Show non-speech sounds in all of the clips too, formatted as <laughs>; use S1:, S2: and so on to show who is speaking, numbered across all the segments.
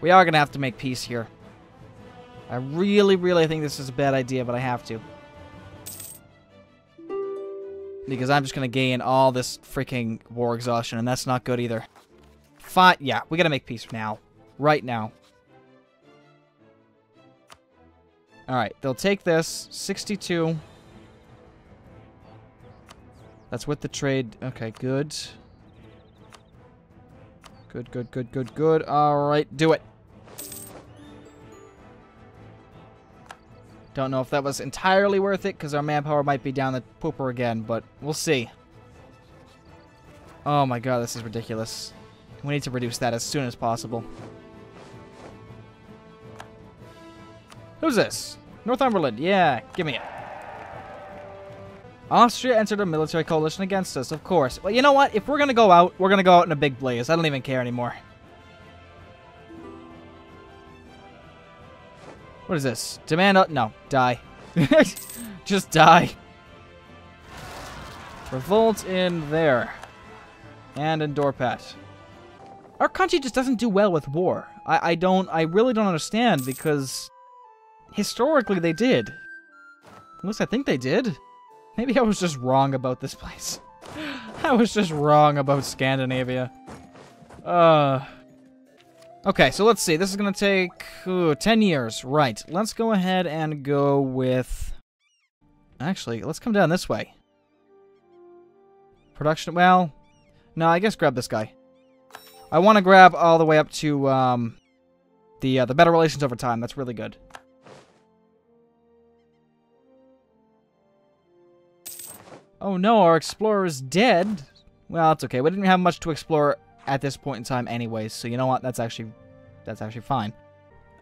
S1: We are going to have to make peace here. I really, really think this is a bad idea, but I have to. Because I'm just going to gain all this freaking war exhaustion, and that's not good either. Fine. Yeah, we got to make peace now. Right now. Alright, they'll take this. 62. That's with the trade. Okay, good. Good, good, good, good, good. Good. Alright, do it. Don't know if that was entirely worth it, because our manpower might be down the pooper again, but we'll see. Oh my god, this is ridiculous. We need to reduce that as soon as possible. Who's this? Northumberland. Yeah, give me it. Austria entered a military coalition against us, of course. Well, you know what? If we're going to go out, we're going to go out in a big blaze. I don't even care anymore. What is this? Demand... no, die. <laughs> Just die. Revolt in there. And in Dorpat. Our country just doesn't do well with war. I, I don't... I really don't understand because... Historically, they did. At least I think they did. Maybe I was just wrong about this place. <laughs> I was just wrong about Scandinavia. Uh... Okay, so let's see. This is going to take ooh, 10 years. Right. Let's go ahead and go with... Actually, let's come down this way. Production... Well... No, I guess grab this guy. I want to grab all the way up to um, the uh, the better relations over time. That's really good. Oh no, our explorer is dead. Well, it's okay. We didn't have much to explore at this point in time anyways, so you know what? That's actually that's actually fine.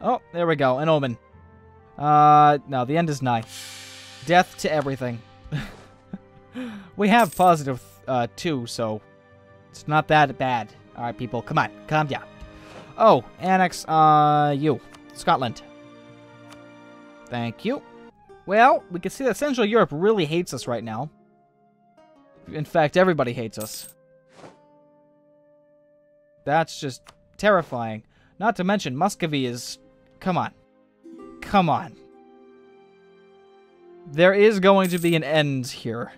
S1: Oh, there we go. An omen. Uh, no, the end is nigh. Death to everything. <laughs> we have positive, uh, two, so it's not that bad. Alright, people, come on. Calm down. Oh, annex, uh, you. Scotland. Thank you. Well, we can see that Central Europe really hates us right now. In fact, everybody hates us. That's just terrifying. Not to mention, Muscovy is... Come on. Come on. There is going to be an end here.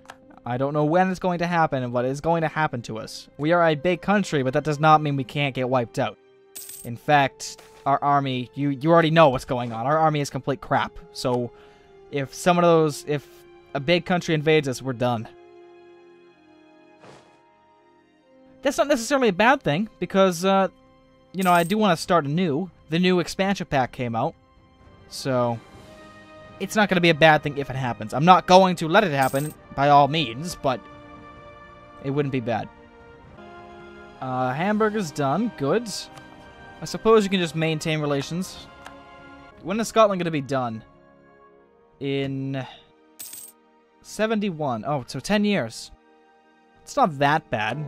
S1: I don't know when it's going to happen, but it's going to happen to us. We are a big country, but that does not mean we can't get wiped out. In fact, our army, you, you already know what's going on. Our army is complete crap. So, if some of those, if a big country invades us, we're done. That's not necessarily a bad thing, because, uh, you know, I do want to start anew. The new expansion pack came out. So, it's not going to be a bad thing if it happens. I'm not going to let it happen, by all means, but it wouldn't be bad. Uh, hamburger's done. Good. I suppose you can just maintain relations. When is Scotland going to be done? In 71. Oh, so 10 years. It's not that bad.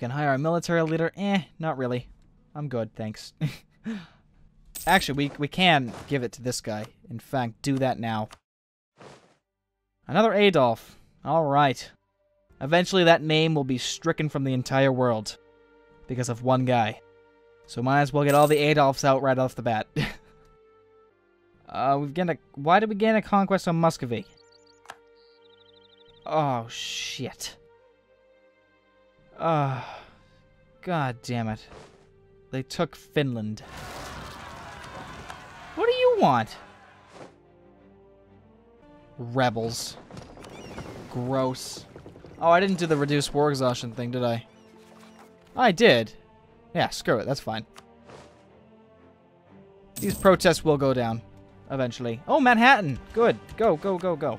S1: Can hire a military leader. Eh, not really. I'm good, thanks. <laughs> Actually, we, we can give it to this guy. In fact, do that now. Another Adolf. Alright. Eventually that name will be stricken from the entire world. Because of one guy. So might as well get all the Adolfs out right off the bat. <laughs> uh, we've gained a... Why did we gain a conquest on Muscovy? Oh, shit. Ah, uh, God damn it. They took Finland. What do you want? Rebels. Gross. Oh, I didn't do the reduced war exhaustion thing, did I? I did. Yeah, screw it. That's fine. These protests will go down. Eventually. Oh, Manhattan! Good. Go, go, go, go.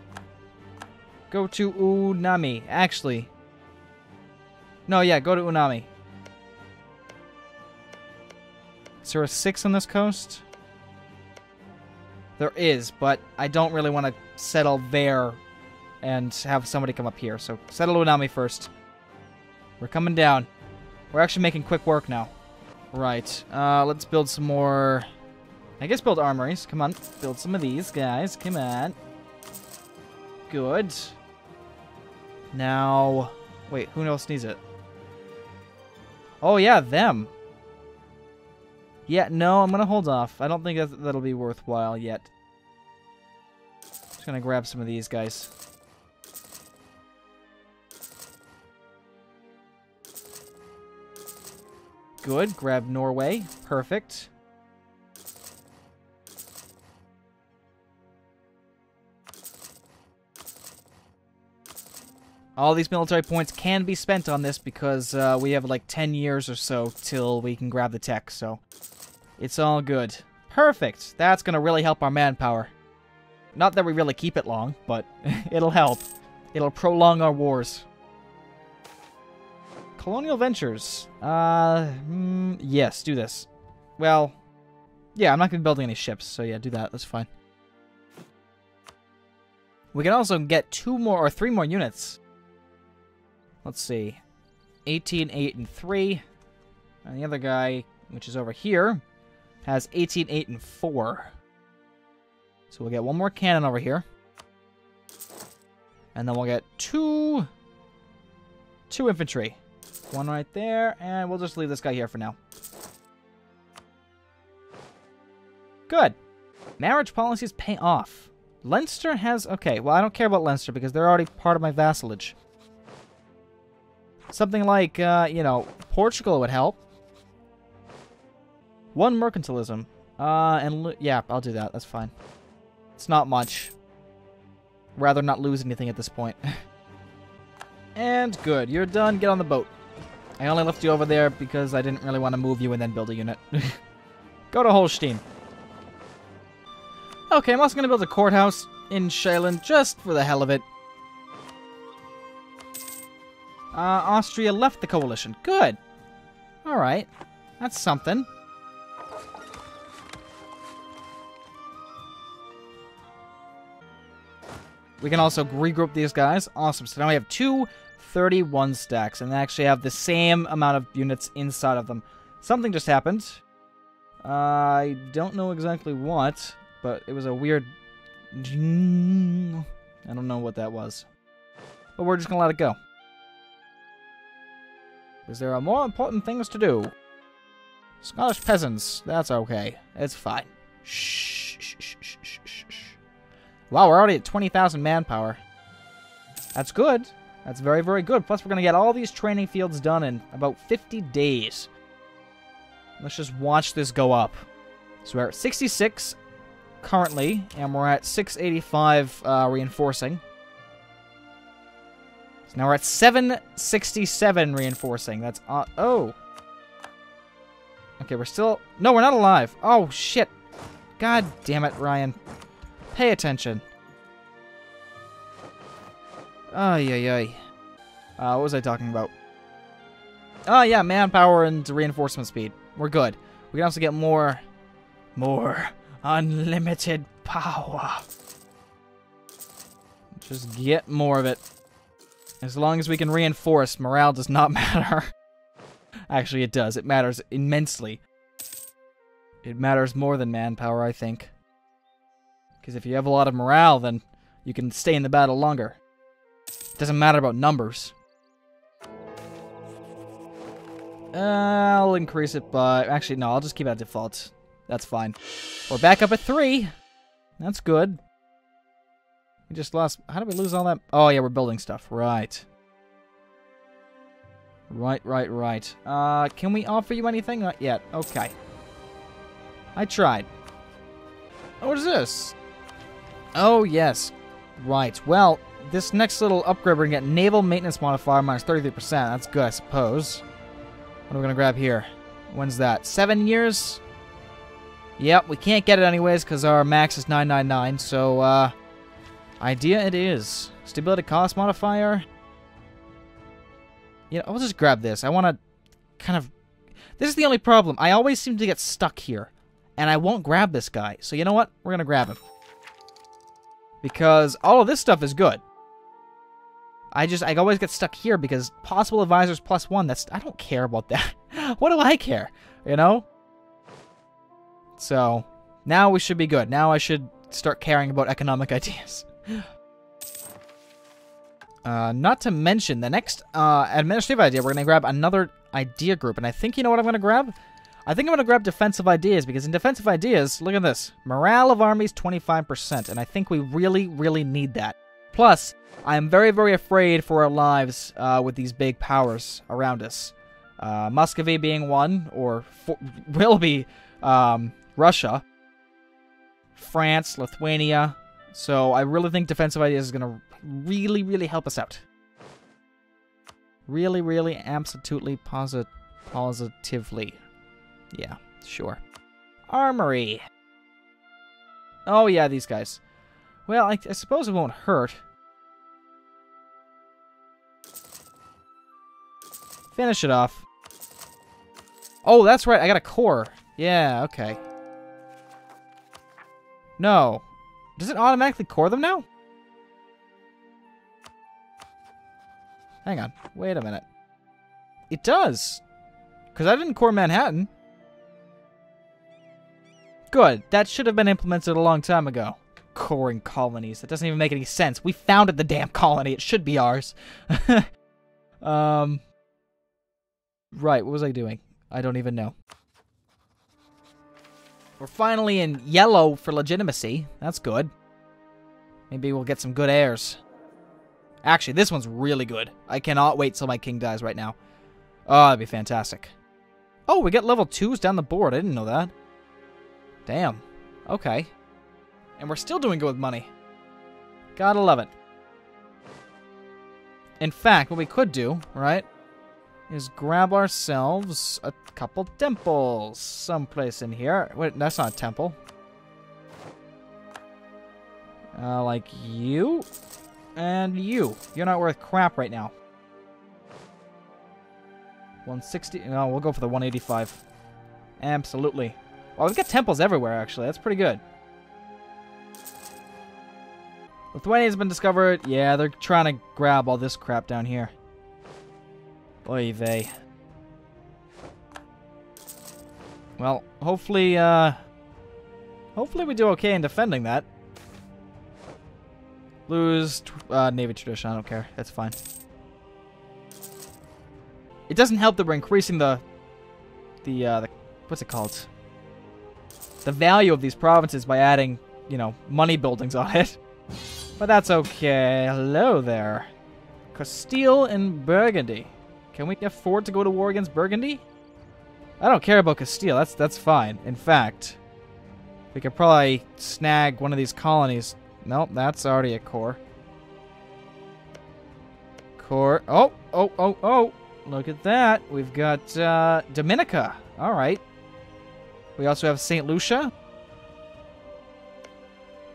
S1: Go to Unami. Actually, no, yeah, go to Unami. Is there a 6 on this coast? There is, but I don't really want to settle there and have somebody come up here. So settle Unami first. We're coming down. We're actually making quick work now. Right. Uh, let's build some more... I guess build armories. Come on. Build some of these guys. Come on. Good. Now... Wait, who else needs it? Oh, yeah, them. Yeah, no, I'm going to hold off. I don't think that, that'll be worthwhile yet. Just going to grab some of these guys. Good. Grab Norway. Perfect. All these military points can be spent on this because uh, we have like 10 years or so till we can grab the tech, so it's all good. Perfect! That's going to really help our manpower. Not that we really keep it long, but <laughs> it'll help. It'll prolong our wars. Colonial Ventures. Uh, mm, yes, do this. Well, yeah, I'm not going to be building any ships, so yeah, do that. That's fine. We can also get two more or three more units Let's see. 18, 8, and 3. And the other guy, which is over here, has 18, 8, and 4. So we'll get one more cannon over here. And then we'll get two... Two infantry. One right there, and we'll just leave this guy here for now. Good. Marriage policies pay off. Leinster has... Okay, well, I don't care about Leinster because they're already part of my vassalage. Something like, uh, you know, Portugal would help. One mercantilism. Uh, and yeah, I'll do that. That's fine. It's not much. Rather not lose anything at this point. <laughs> and good. You're done. Get on the boat. I only left you over there because I didn't really want to move you and then build a unit. <laughs> Go to Holstein. Okay, I'm also going to build a courthouse in Sjælland just for the hell of it. Uh, Austria left the coalition. Good. Alright. That's something. We can also regroup these guys. Awesome. So now we have two 31 stacks, and they actually have the same amount of units inside of them. Something just happened. Uh, I don't know exactly what, but it was a weird... I don't know what that was. But we're just gonna let it go. Because there are more important things to do. Scottish peasants. That's okay. It's fine. Shh, shh, shh, shh, shh. Wow, we're already at 20,000 manpower. That's good. That's very, very good. Plus, we're going to get all these training fields done in about 50 days. Let's just watch this go up. So we're at 66 currently, and we're at 685 uh, reinforcing. So now we're at 767 reinforcing. That's... Uh, oh. Okay, we're still... No, we're not alive. Oh, shit. God damn it, Ryan. Pay attention. Ay, ay, ay. Uh, what was I talking about? Oh, yeah, manpower and reinforcement speed. We're good. We can also get more... More unlimited power. Just get more of it. As long as we can reinforce, morale does not <laughs> matter. Actually, it does. It matters immensely. It matters more than manpower, I think. Because if you have a lot of morale, then you can stay in the battle longer. It doesn't matter about numbers. Uh, I'll increase it by... Actually, no, I'll just keep it at default. That's fine. We're back up at 3. That's good. We just lost... How did we lose all that? Oh, yeah, we're building stuff. Right. Right, right, right. Uh, can we offer you anything? Not yet. Okay. I tried. Oh, what is this? Oh, yes. Right. Well, this next little upgrade, we're going to get Naval Maintenance Modifier minus 33%. That's good, I suppose. What are we going to grab here? When's that? Seven years? Yep, we can't get it anyways because our max is 999, so, uh... Idea it is. Stability cost modifier. Yeah, I'll just grab this. I want to kind of... This is the only problem. I always seem to get stuck here. And I won't grab this guy. So you know what? We're going to grab him. Because all of this stuff is good. I just, I always get stuck here because possible advisors plus one, that's, I don't care about that. <laughs> what do I care? You know? So, now we should be good. Now I should start caring about economic <laughs> ideas. <gasps> Uh, not to mention, the next uh, administrative idea, we're going to grab another idea group. And I think you know what I'm going to grab? I think I'm going to grab defensive ideas because in defensive ideas, look at this. Morale of armies 25%. And I think we really, really need that. Plus, I am very, very afraid for our lives uh, with these big powers around us. Uh, Muscovy being one, or <laughs> will be um, Russia, France, Lithuania. So I really think defensive ideas is going to really, really help us out. Really, really, absolutely, posit positively. Yeah, sure. Armory. Oh, yeah, these guys. Well, I, I suppose it won't hurt. Finish it off. Oh, that's right. I got a core. Yeah, okay. No. Does it automatically core them now? Hang on. Wait a minute. It does. Because I didn't core Manhattan. Good. That should have been implemented a long time ago. Coring colonies. That doesn't even make any sense. We founded the damn colony. It should be ours. <laughs> um. Right, what was I doing? I don't even know. We're finally in yellow for legitimacy. That's good. Maybe we'll get some good heirs. Actually, this one's really good. I cannot wait till my king dies right now. Oh, that'd be fantastic. Oh, we get level 2s down the board. I didn't know that. Damn. Okay. And we're still doing good with money. Gotta love it. In fact, what we could do, right, is grab ourselves a couple temples someplace in here. Wait, that's not a temple. Uh, like you and you. You're not worth crap right now. 160. No, we'll go for the 185. Absolutely. Well, we've got temples everywhere, actually. That's pretty good. Lithuania has been discovered. Yeah, they're trying to grab all this crap down here. Oy vey. Well, hopefully, uh... Hopefully we do okay in defending that. Lose uh, Navy tradition, I don't care. That's fine. It doesn't help that we're increasing the... The, uh, the... What's it called? The value of these provinces by adding, you know, money buildings on it. <laughs> But that's okay. Hello there. Castile and Burgundy. Can we afford to go to war against Burgundy? I don't care about Castile. That's that's fine. In fact, we could probably snag one of these colonies. Nope, that's already a core. Core. Oh, oh, oh, oh. Look at that. We've got uh, Dominica. All right. We also have St. Lucia.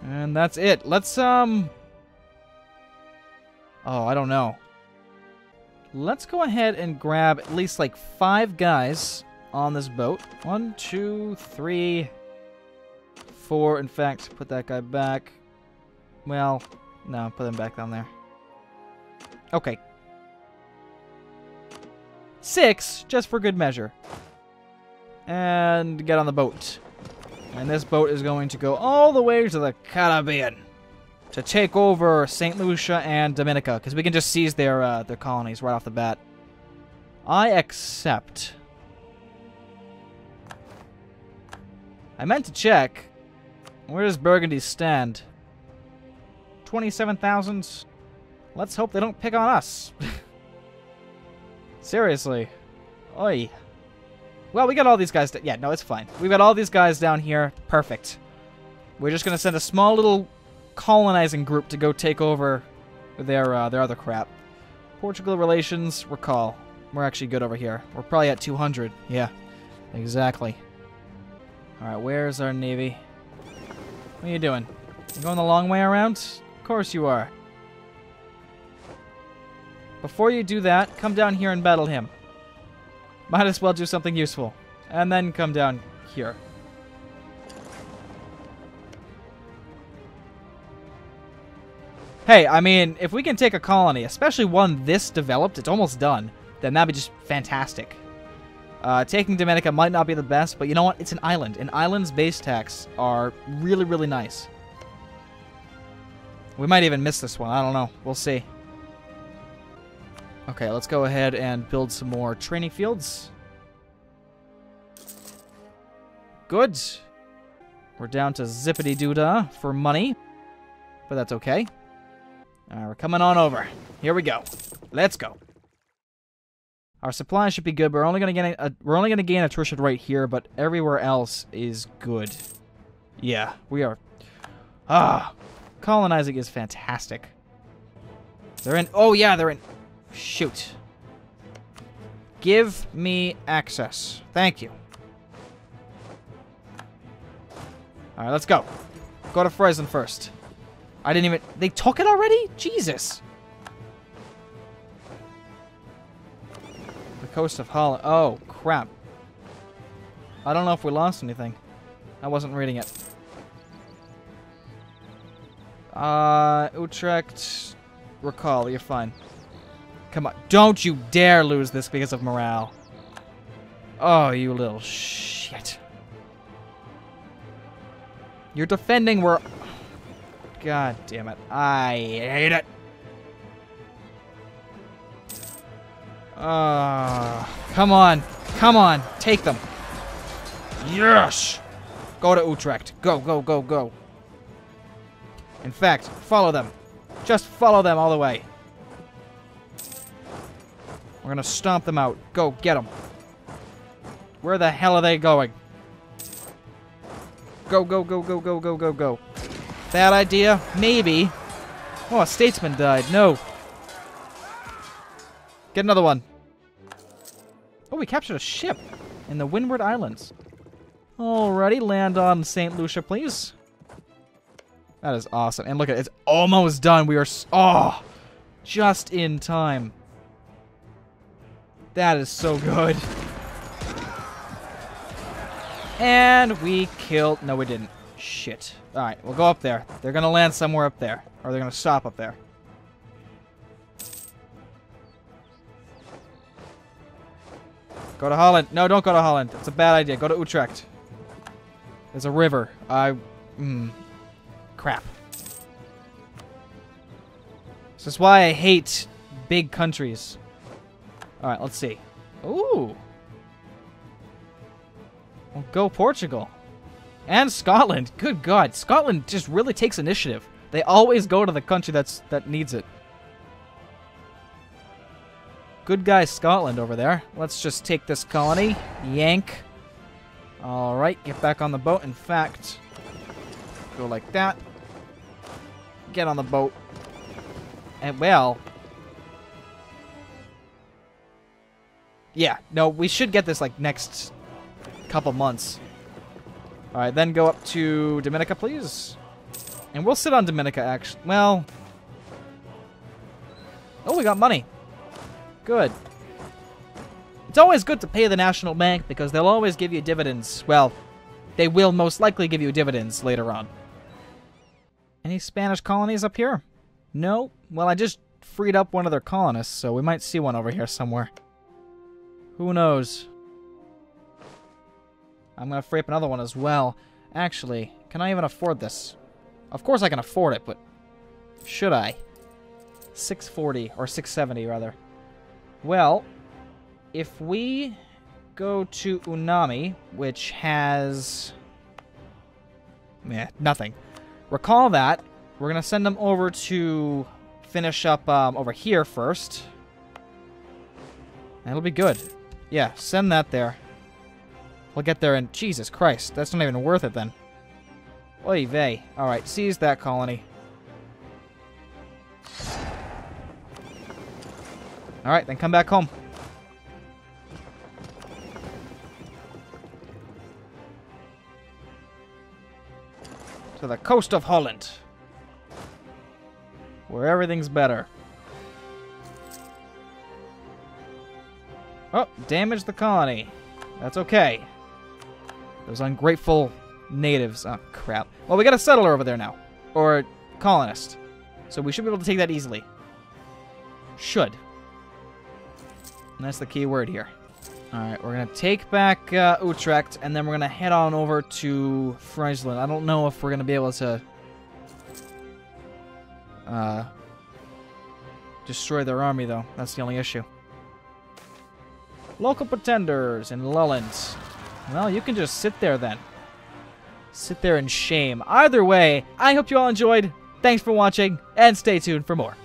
S1: And that's it. Let's, um... Oh, I don't know. Let's go ahead and grab at least like five guys on this boat. One, two, three, four. In fact, put that guy back. Well, no, put him back down there. Okay. Six, just for good measure. And get on the boat. And this boat is going to go all the way to the Caribbean to take over St. Lucia and Dominica, because we can just seize their uh, their colonies right off the bat. I accept. I meant to check. Where does Burgundy stand? 27,000? Let's hope they don't pick on us. <laughs> Seriously. Oi. Well, we got all these guys. Yeah, no, it's fine. We've got all these guys down here. Perfect. We're just going to send a small little colonizing group to go take over their uh, their other crap. Portugal relations, recall. We're actually good over here. We're probably at 200. Yeah, exactly. All right, where's our navy? What are you doing? You going the long way around? Of course you are. Before you do that, come down here and battle him. Might as well do something useful. And then come down here. Hey, I mean, if we can take a colony, especially one this developed, it's almost done, then that'd be just fantastic. Uh, taking Dominica might not be the best, but you know what? It's an island, and islands' base tax are really, really nice. We might even miss this one. I don't know. We'll see. Okay, let's go ahead and build some more training fields. Good. We're down to zippity doodah for money, but that's okay. All right, we're coming on over. Here we go. Let's go. Our supply should be good. We're only gonna gain a, we're only gonna gain attrition right here, but everywhere else is good. Yeah, we are. Ah, colonizing is fantastic. They're in. Oh yeah, they're in. Shoot. Give me access. Thank you. Alright, let's go. Go to Friesland first. I didn't even... They took it already? Jesus. The coast of Holland. Oh, crap. I don't know if we lost anything. I wasn't reading it. Uh, Utrecht. Recall, you're fine. Come on. Don't you dare lose this because of morale. Oh, you little shit. You're defending where... God damn it. I hate it. Uh, come on. Come on. Take them. Yes! Go to Utrecht. Go, go, go, go. In fact, follow them. Just follow them all the way. We're gonna stomp them out. Go, get them. Where the hell are they going? Go, go, go, go, go, go, go, go. Bad idea? Maybe. Oh, a statesman died. No. Get another one. Oh, we captured a ship in the Windward Islands. Alrighty, land on St. Lucia, please. That is awesome. And look at it, it's almost done. We are, oh, just in time. That is so good. And we killed... No, we didn't. Shit. Alright, we'll go up there. They're gonna land somewhere up there. Or they're gonna stop up there. Go to Holland. No, don't go to Holland. It's a bad idea. Go to Utrecht. There's a river. I... Mm, crap. This is why I hate big countries. Alright, let's see. Ooh. Well, go Portugal. And Scotland. Good God. Scotland just really takes initiative. They always go to the country that's that needs it. Good guy Scotland over there. Let's just take this colony. Yank. Alright, get back on the boat. In fact, go like that. Get on the boat. And, well... Yeah, no, we should get this, like, next couple months. Alright, then go up to Dominica, please. And we'll sit on Dominica, actually. Well... Oh, we got money. Good. It's always good to pay the National Bank because they'll always give you dividends. Well, they will most likely give you dividends later on. Any Spanish colonies up here? No? Well, I just freed up one of their colonists, so we might see one over here somewhere. Who knows? I'm to free up another one as well. Actually, can I even afford this? Of course I can afford it, but should I? 640, or 670 rather. Well, if we go to Unami, which has... Meh, nothing. Recall that. We're going to send them over to finish up um, over here first. That'll be good. Yeah, send that there. We'll get there and... Jesus Christ, that's not even worth it then. Oy vey. Alright, seize that colony. Alright, then come back home. To the coast of Holland. Where everything's better. Oh, damage the colony. That's okay. Those ungrateful natives. Oh, crap. Well, we got a settler over there now. Or colonist. So we should be able to take that easily. Should. And that's the key word here. Alright, we're going to take back uh, Utrecht, and then we're going to head on over to Friesland. I don't know if we're going to be able to... Uh, destroy their army, though. That's the only issue. Local pretenders in Lulland. Well, you can just sit there then. Sit there in shame. Either way, I hope you all enjoyed. Thanks for watching, and stay tuned for more.